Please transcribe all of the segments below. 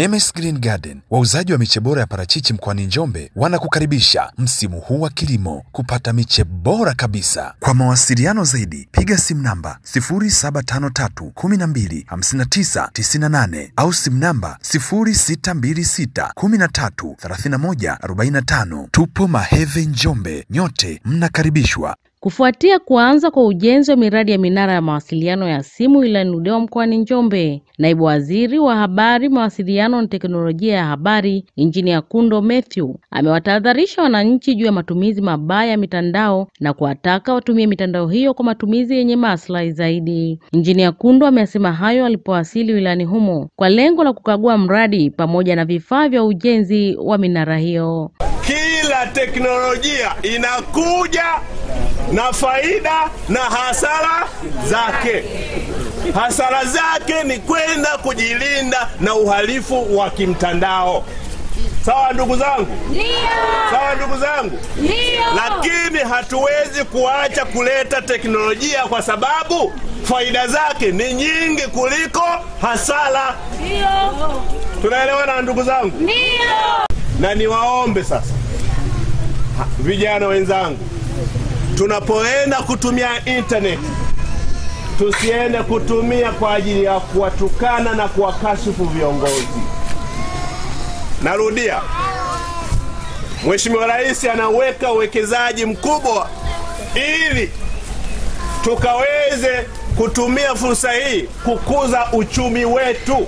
Nemes Green Garden, wauzaji wa miche bora ya parachichi mkoani Njombe, wanakukaribisha msimu huu wa kilimo kupata miche bora kabisa. Kwa mawasiliano zaidi, piga simu namba 0753 12 59 98 au simu namba 0626 13 31 45. Tupo Maheve, Njombe. Nyote mnakaribishwa. Kufuatia kuanza kwa ujenzi wa miradi ya minara ya mawasiliano ya simu wilayani Ludewa mkoani Njombe, naibu waziri wa habari, mawasiliano na teknolojia ya habari, Injinia Kundo Mathew amewatahadharisha wananchi juu ya matumizi mabaya ya mitandao na kuwataka watumie mitandao hiyo kwa matumizi yenye maslahi zaidi. Injinia Kundo amesema hayo alipowasili wilayani humo kwa lengo la kukagua mradi pamoja na vifaa vya ujenzi wa minara hiyo. Kila teknolojia inakuja na faida na hasara zake. Hasara zake ni kwenda kujilinda na uhalifu wa kimtandao. Sawa ndugu zangu? Ndio. Sawa ndugu zangu? Ndio. Lakini hatuwezi kuacha kuleta teknolojia kwa sababu faida zake ni nyingi kuliko hasara. Ndio. Tunaelewana ndugu zangu? Ndio. Na niwaombe sasa vijana wenzangu, tunapoenda kutumia intaneti tusiende kutumia kwa ajili ya kuwatukana na kuwakashifu viongozi. Narudia, Mheshimiwa Rais anaweka uwekezaji mkubwa ili tukaweze kutumia fursa hii kukuza uchumi wetu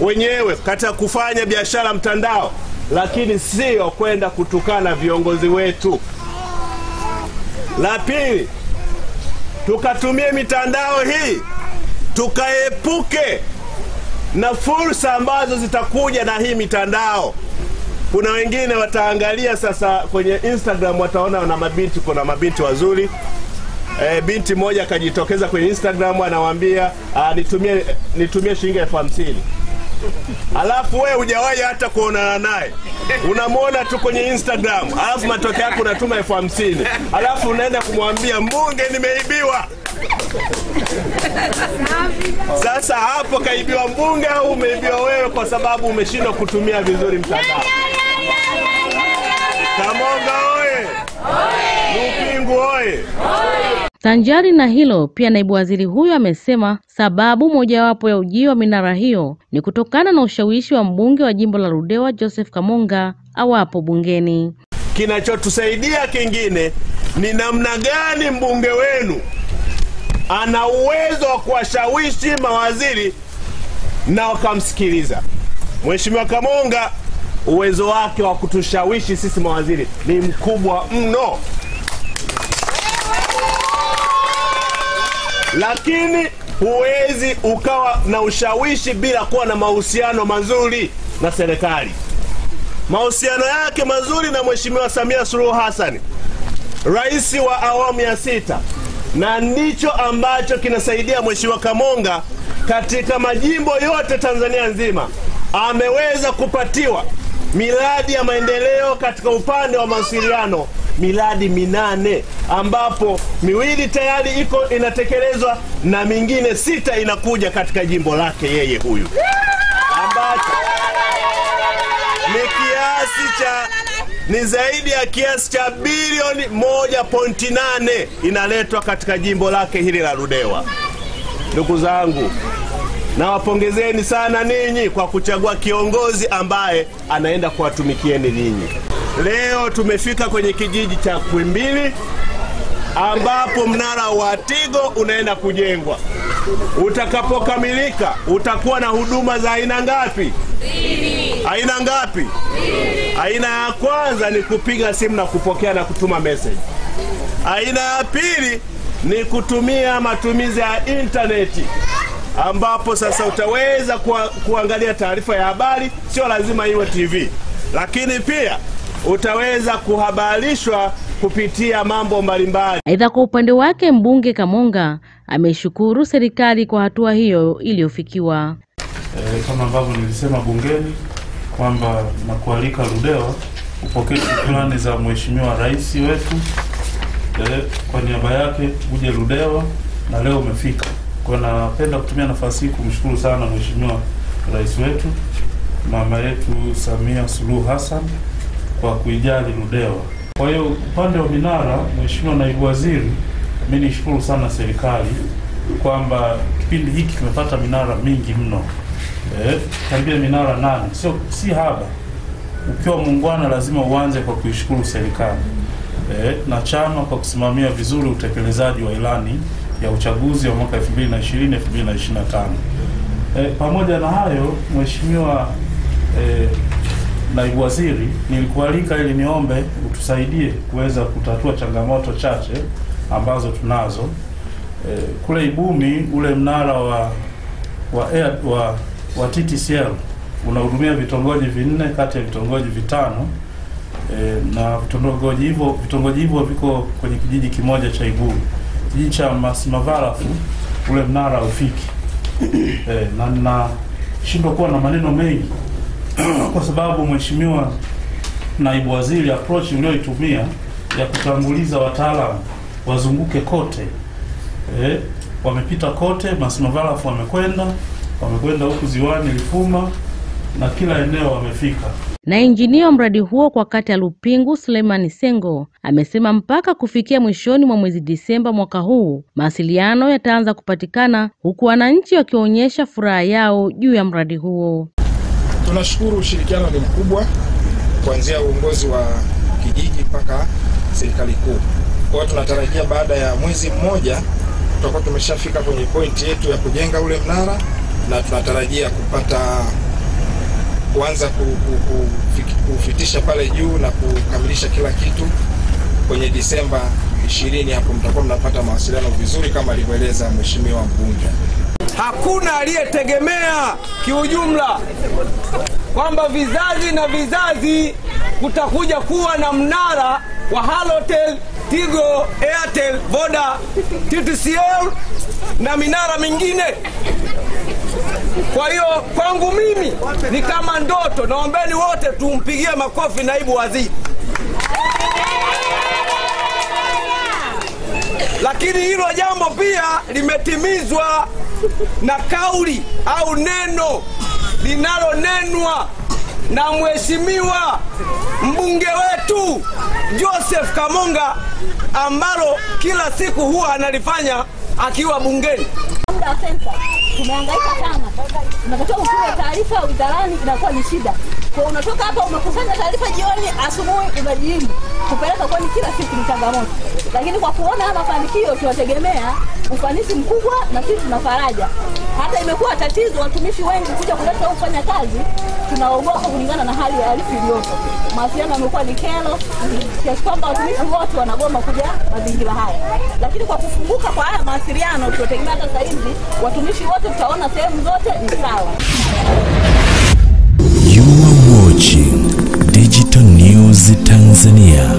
wenyewe katika kufanya biashara mtandao, lakini sio kwenda kutukana viongozi wetu. La pili, tukatumie mitandao hii tukaepuke na fursa ambazo zitakuja na hii mitandao. Kuna wengine wataangalia sasa kwenye Instagram, wataona wana mabinti, kuna mabinti wazuri e, binti moja akajitokeza kwenye Instagram anawaambia ah, nitumie, nitumie shilingi elfu hamsini alafu wewe hujawahi hata kuonana naye, unamwona tu kwenye Instagram, alafu matoke yako unatuma elfu hamsini alafu unaenda kumwambia mbunge, nimeibiwa. Sasa hapo kaibiwa mbunge au umeibiwa wewe, kwa sababu umeshindwa kutumia vizuri mtandao? Kamonga oye! Lupingu oye! Sanjari na hilo pia, naibu waziri huyo amesema sababu mojawapo ya ujio wa minara hiyo ni kutokana na ushawishi wa mbunge wa jimbo la Ludewa Joseph Kamonga awapo bungeni. Kinachotusaidia kingine ni namna gani mbunge wenu ana uwezo wa kuwashawishi mawaziri na wakamsikiliza. Mheshimiwa Kamonga, uwezo wake wa kutushawishi sisi mawaziri ni mkubwa mno, lakini huwezi ukawa na ushawishi bila kuwa na mahusiano mazuri na serikali. Mahusiano yake mazuri na Mheshimiwa Samia Suluhu Hassan, rais wa awamu ya sita, na ndicho ambacho kinasaidia Mheshimiwa Kamonga katika majimbo yote Tanzania nzima ameweza kupatiwa miradi ya maendeleo katika upande wa mawasiliano miradi minane ambapo miwili tayari iko inatekelezwa na mingine sita inakuja katika jimbo lake yeye huyu ambacho ni kiasi cha ni zaidi ya kiasi cha bilioni moja pointi nane inaletwa katika jimbo lake hili la Ludewa. Ndugu zangu, nawapongezeni sana ninyi kwa kuchagua kiongozi ambaye anaenda kuwatumikieni ninyi. Leo tumefika kwenye kijiji cha Kwimbili ambapo mnara wa Tigo unaenda kujengwa. Utakapokamilika utakuwa na huduma za aina ngapi? Aina ngapi? Aina ya kwanza ni kupiga simu na kupokea na kutuma message. Aina ya pili ni kutumia matumizi ya intaneti ambapo sasa utaweza kuwa, kuangalia taarifa ya habari, sio lazima iwe TV, lakini pia utaweza kuhabarishwa kupitia mambo mbalimbali. Aidha, kwa upande wake mbunge Kamonga ameshukuru serikali kwa hatua hiyo iliyofikiwa. e, kama ambavyo nilisema bungeni kwamba na kualika Ludewa upokee shukrani za mheshimiwa rais wetu e, kwa niaba yake uje Ludewa na leo umefika. Kwa napenda kutumia nafasi hii kumshukuru sana mheshimiwa rais wetu mama yetu Samia Suluhu Hassan kwa kuijali Ludewa. Kwa hiyo upande wa minara, Mheshimiwa Naibu Waziri, mimi nishukuru sana serikali kwamba kipindi hiki kimepata minara mingi mno eh, karibia minara nane, sio si haba. Ukiwa muungwana, lazima uanze kwa kuishukuru serikali eh, na chama kwa kusimamia vizuri utekelezaji wa ilani ya uchaguzi wa mwaka 2020 2025. Eh, pamoja na hayo, Mheshimiwa eh, Naibu Waziri, nilikualika ili niombe utusaidie kuweza kutatua changamoto chache ambazo tunazo eh, kule Ibumi ule mnara wa wa, air, wa, wa TTCL unahudumia vitongoji vinne kati ya vitongoji vitano e, na vitongoji hivyo vitongoji hivyo viko kwenye kijiji kimoja cha Ibumi. Kijiji cha Masimavalafu ule mnara ufiki e, na nashindwa kuwa na maneno mengi. Kwa sababu Mheshimiwa Naibu Waziri, approach ulioitumia ya kutanguliza wataalamu wazunguke kote. E, wamepita kote, masimavarafu wamekwenda wamekwenda huku ziwani Lifuma na kila eneo wamefika. Na injinia wa mradi huo kwa kata ya Lupingu Suleimani Sengo amesema mpaka kufikia mwishoni mwa mwezi Disemba mwaka huu mawasiliano yataanza kupatikana huku wananchi wakionyesha furaha yao juu ya mradi huo. Tunashukuru, ushirikiano ni mkubwa kuanzia uongozi wa kijiji mpaka serikali kuu. Kwa hiyo tunatarajia baada ya mwezi mmoja tutakuwa tumeshafika kwenye pointi yetu ya kujenga ule mnara na tunatarajia kupata kuanza ku- ku- ku- kufitisha pale juu na kukamilisha kila kitu kwenye Disemba 20. Hapo mtakuwa mnapata mawasiliano vizuri kama alivyoeleza mheshimiwa mbunge. Hakuna aliyetegemea kiujumla kwamba vizazi na vizazi kutakuja kuwa na mnara wa Halotel, Tigo, Airtel, Voda, TTCL na minara mingine. Kwa hiyo kwangu mimi ni kama ndoto. Naombeni wote tumpigie makofi naibu waziri. Lakini hilo jambo pia limetimizwa na kauli au neno linalonenwa na mheshimiwa mbunge wetu Joseph Kamonga ambalo kila siku huwa analifanya akiwa bungeni. Tumehangaika sana, unatakiwa utoe taarifa wizarani, inakuwa ni shida. Kwa unatoka hapa umekusanya taarifa jioni, asubuhi unajibu kupeleka, kwani kila siku ni changamoto. Lakini kwa kuona mafanikio, tunategemea ufanisi mkubwa, na sisi tuna faraja. Hata imekuwa tatizo watumishi wengi kuja kuleta kufanya kazi, tunaogopa kulingana na hali ya halifu iliyopo. Mawasiliano yamekuwa ni kelo kiasi kwamba watumishi wote wanagoma kuja mazingira haya, lakini kwa kufunguka kwa haya mawasiliano, tunategemea hata sahizi watumishi wote tutaona sehemu zote ni sawa. You are watching Digital News Tanzania.